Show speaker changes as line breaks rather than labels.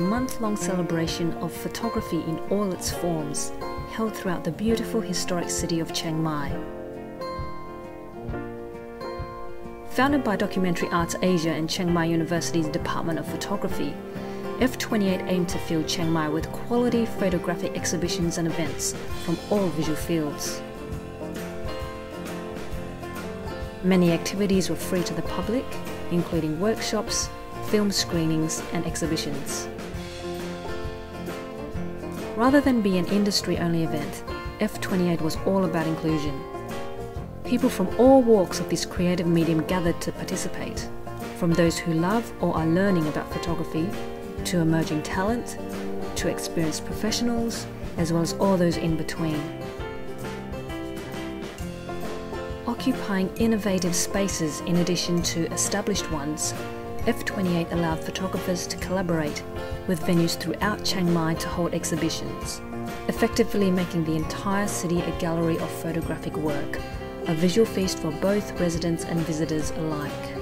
month long celebration of photography in all its forms, held throughout the beautiful historic city of Chiang Mai. Founded by Documentary Arts Asia and Chiang Mai University's Department of Photography, F28 aimed to fill Chiang Mai with quality photographic exhibitions and events from all visual fields. Many activities were free to the public, including workshops, film screenings, and exhibitions. Rather than be an industry only event, F28 was all about inclusion. People from all walks of this creative medium gathered to participate, from those who love or are learning about photography, to emerging talent, to experienced professionals, as well as all those in between. Occupying innovative spaces in addition to established ones, F28 allowed photographers to collaborate with venues throughout Chiang Mai to hold exhibitions, effectively making the entire city a gallery of photographic work, a visual feast for both residents and visitors alike.